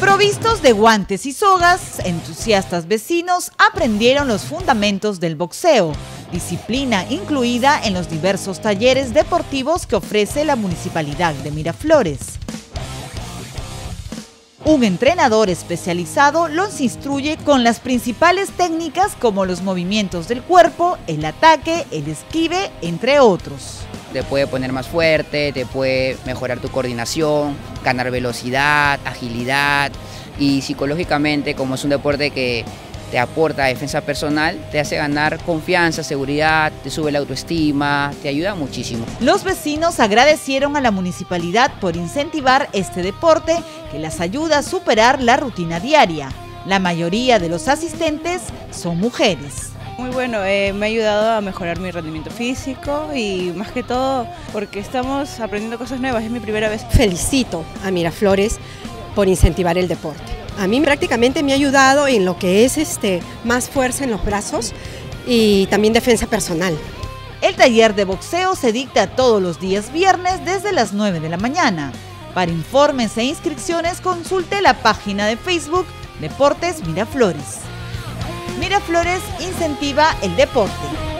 Provistos de guantes y sogas, entusiastas vecinos aprendieron los fundamentos del boxeo, disciplina incluida en los diversos talleres deportivos que ofrece la Municipalidad de Miraflores. Un entrenador especializado los instruye con las principales técnicas como los movimientos del cuerpo, el ataque, el esquive, entre otros te puede poner más fuerte, te puede mejorar tu coordinación, ganar velocidad, agilidad y psicológicamente como es un deporte que te aporta defensa personal, te hace ganar confianza, seguridad, te sube la autoestima, te ayuda muchísimo. Los vecinos agradecieron a la municipalidad por incentivar este deporte que las ayuda a superar la rutina diaria. La mayoría de los asistentes son mujeres. Muy bueno, eh, me ha ayudado a mejorar mi rendimiento físico y más que todo porque estamos aprendiendo cosas nuevas, es mi primera vez. Felicito a Miraflores por incentivar el deporte. A mí prácticamente me ha ayudado en lo que es este, más fuerza en los brazos y también defensa personal. El taller de boxeo se dicta todos los días viernes desde las 9 de la mañana. Para informes e inscripciones consulte la página de Facebook Deportes Miraflores. Miraflores incentiva el deporte.